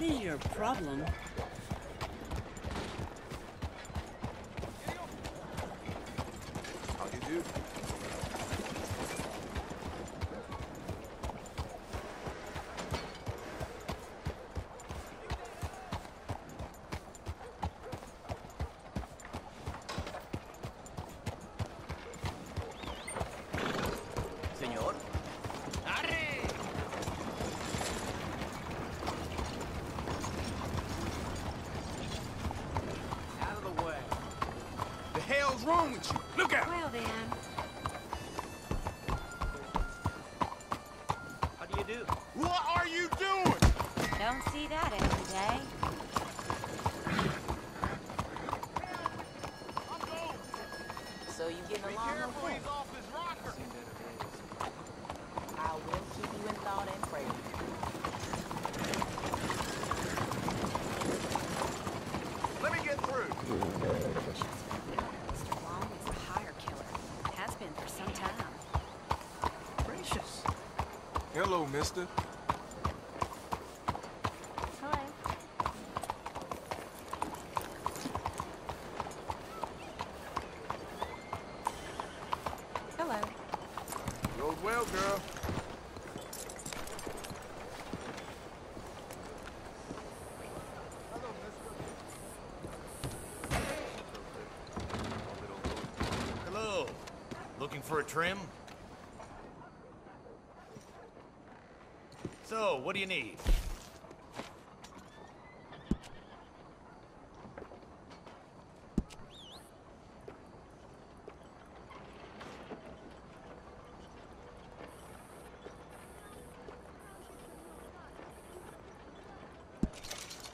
What is your problem? Hell's wrong with you? Look out! Well then, How do you do? What are you doing? don't see that every day. So you getting Be along careful, okay? he's off his rocker. I will keep you in thought and prayer. Let me get through. Hello, mister. Hello. Hello. Rode well, girl. Hello. Looking for a trim? What do you need?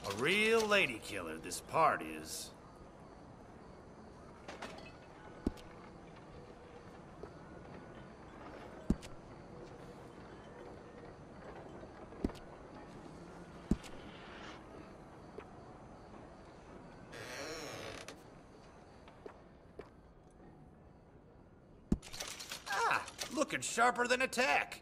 A real lady killer, this part is. Ah, looking sharper than a tack.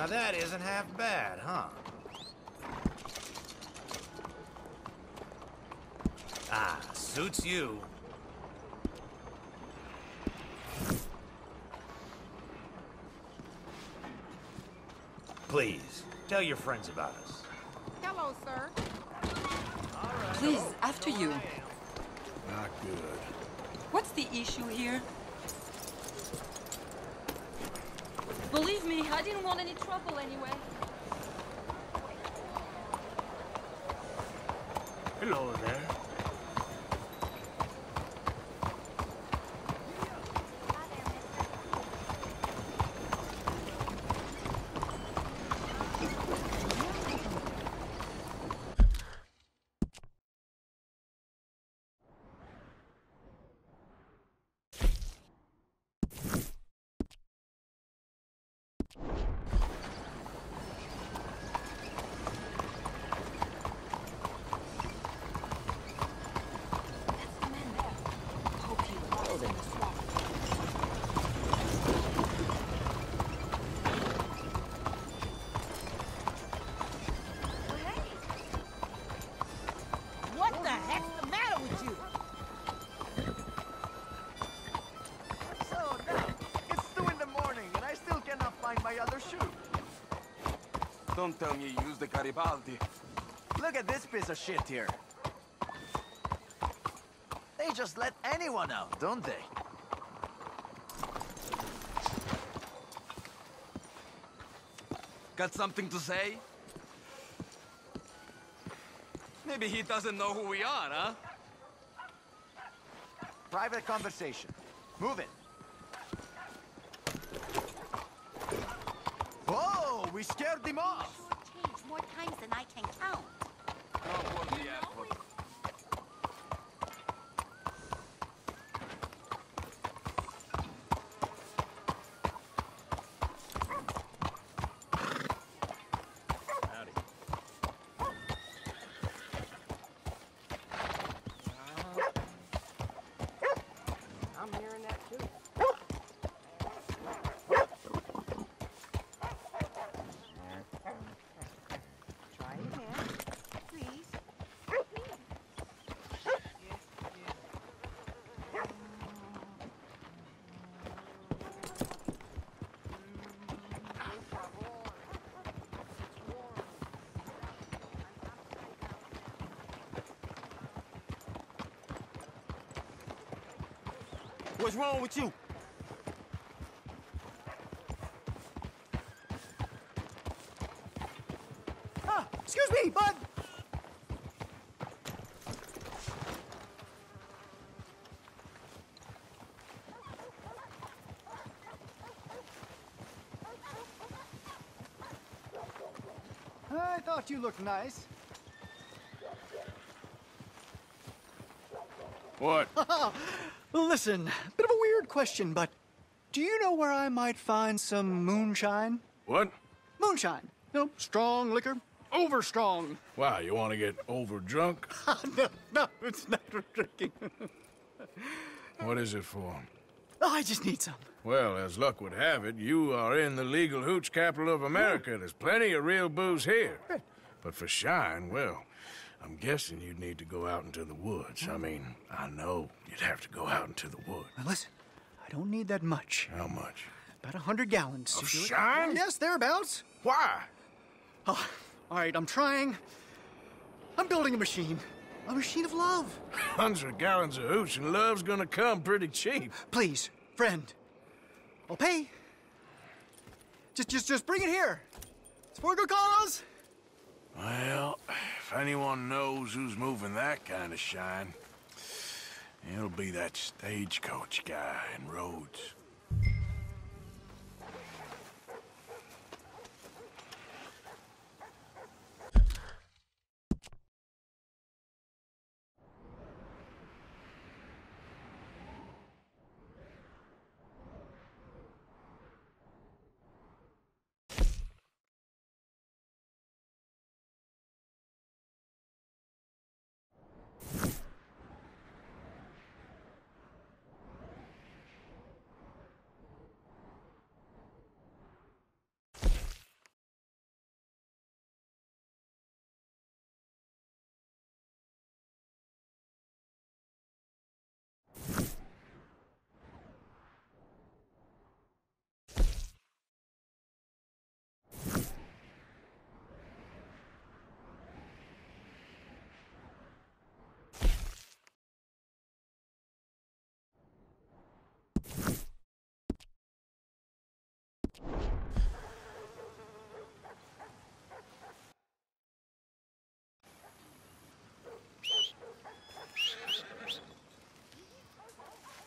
Now that isn't half bad, huh? Ah, suits you. Please, tell your friends about us. Hello, sir. Please, after you. Not good. What's the issue here? Believe me, I didn't want any trouble anyway. Hello there. Don't tell me you used the Garibaldi. Look at this piece of shit here. They just let anyone out, don't they? Got something to say? Maybe he doesn't know who we are, huh? Private conversation. Move it. We scared them off. More times than I can count. Not worth the effort. What's wrong with you? Ah, excuse me, bud. I thought you looked nice. What? Listen, bit of a weird question, but do you know where I might find some moonshine? What? Moonshine. You know, strong liquor. Over strong. Wow, you want to get over drunk? no, no, it's not for drinking. What is it for? Oh, I just need some. Well, as luck would have it, you are in the legal hooch capital of America. There's plenty of real booze here. But for shine, well, I'm guessing you'd need to go out into the woods. I hmm. mean, I know you'd have to go out into the woods. Now listen, I don't need that much. How much? About a hundred gallons Of shine? Yes, thereabouts. Why? Oh, all right, I'm trying. I'm building a machine. A machine of love. Hundred gallons of hooch and love's gonna come pretty cheap. Please, friend. I'll pay. Just, just, just bring it here. It's for a good cause. Anyone knows who's moving that kind of shine, it'll be that stagecoach guy in Rhodes.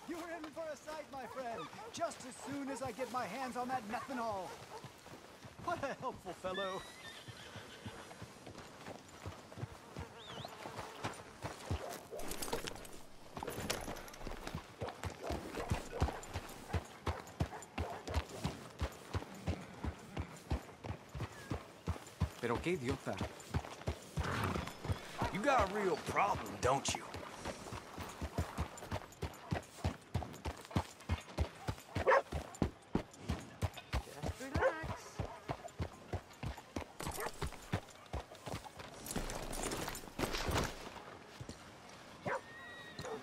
You're in for a sight, my friend. Just as soon as I get my hands on that methanol. What a helpful fellow. Pero qué idiota. You got a real problem, don't you? Just relax.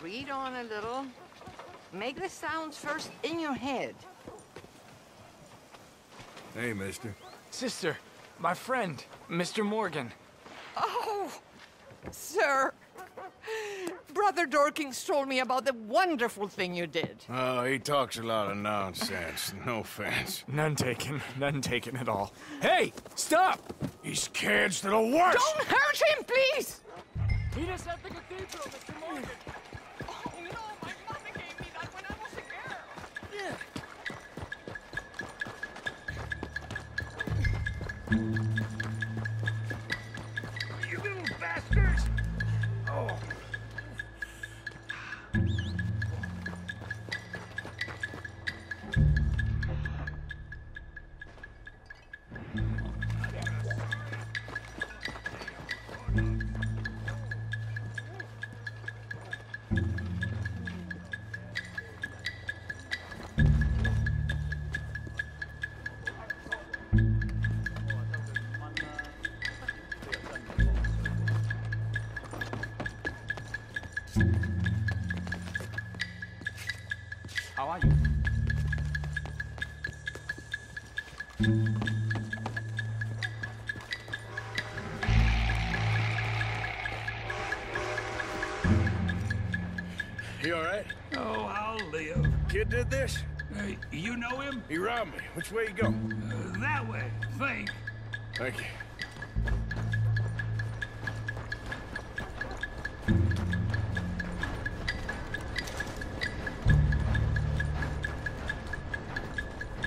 Read on a little. Make the sounds first in your head. Hey, mister. Sister, my friend, Mr. Morgan. Oh, sir. Brother Dorkins told me about the wonderful thing you did. Oh, he talks a lot of nonsense. No offense. None taken, none taken at all. Hey, stop! These kids to the worst! Don't hurt him, please! Meet us at the cathedral, Mr. Morgan. You Kid did this? Hey, you know him? He robbed me. Which way you go? Uh, that way, think. Thank you.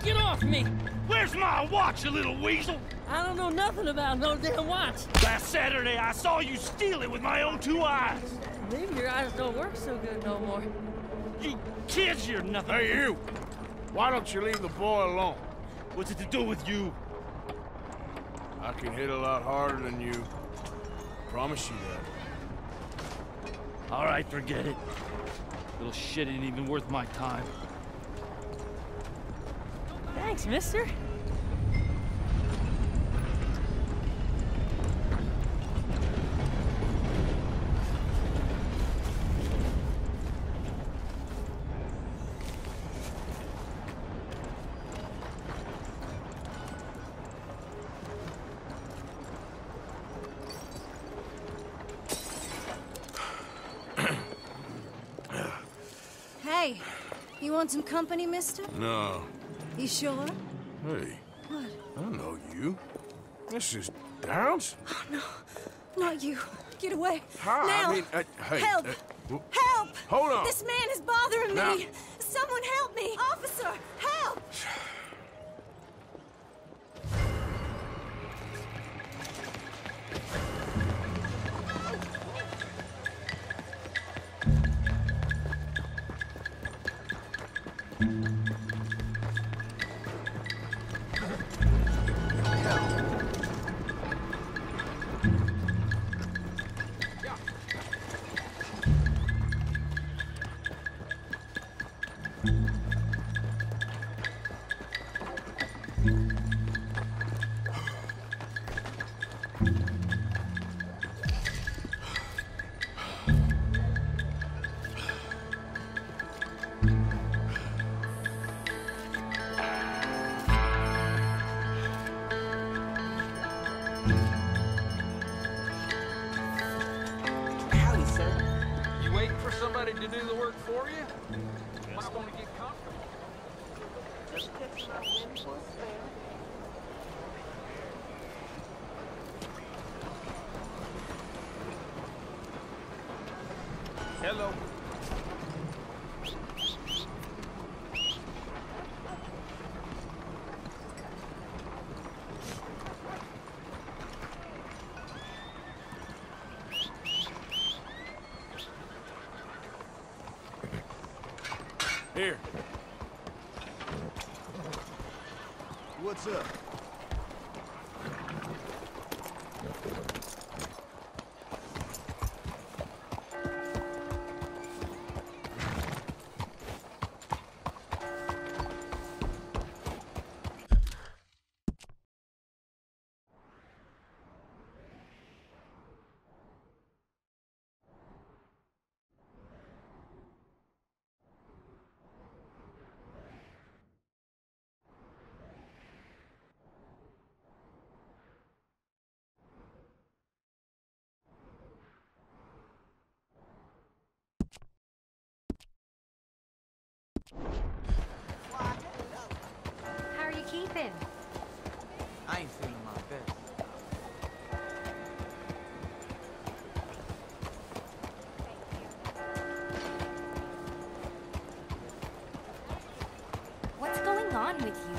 Get off me! Where's my watch, you little weasel? I don't know nothing about no damn watch. Last Saturday, I saw you steal it with my own two eyes. Maybe your eyes don't work so good no more. You kids, you're nothing. Hey, you! Why don't you leave the boy alone? What's it to do with you? I can hit a lot harder than you. Promise you that. All right, forget it. Little shit ain't even worth my time. Thanks, mister. Hey, you want some company, mister? No. You sure? Hey, What? I know you. This is Downes? Oh, no. Not you. Get away. Hi, now. I mean, uh, hey. Help! uh, Help! Hold on. This man is bothering Now- me. Someone help me. Officer, help! work for you? Might want to get comfortable. Hello. Here. What's you? I ain't feeling my best. What's going on with you?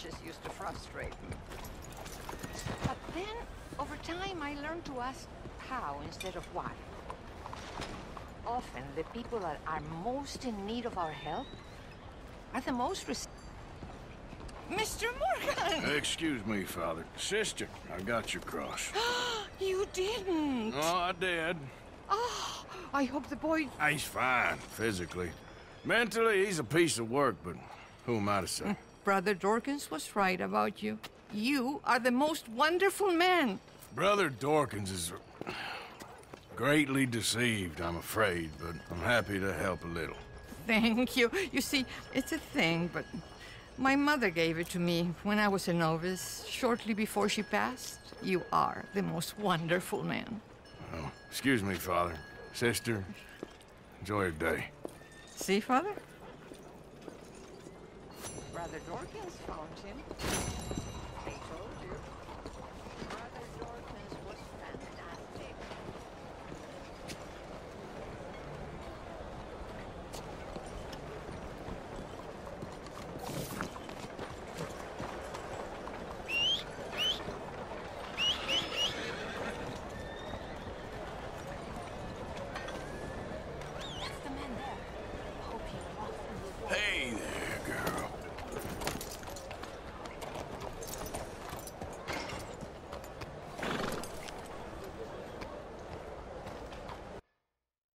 Challenges used to frustrate me. But then, over time, I learned to ask how instead of why. Often, the people that are most in need of our help are the most res- Mr. Morgan! Excuse me, Father. Sister, I got your cross. you didn't! Oh, I did. Oh, I hope the boy ah, He's fine, physically. Mentally, he's a piece of work, but who am I to say? Brother Dorkins was right about you. You are the most wonderful man. Brother Dorkins is Greatly deceived, I'm afraid, but I'm happy to help a little. Thank you. You see, it's a thing, but my mother gave it to me when I was a novice, shortly before she passed. You are the most wonderful man. Oh, excuse me, Father. Sister, enjoy your day. See, Father? Brother Dorkins found him.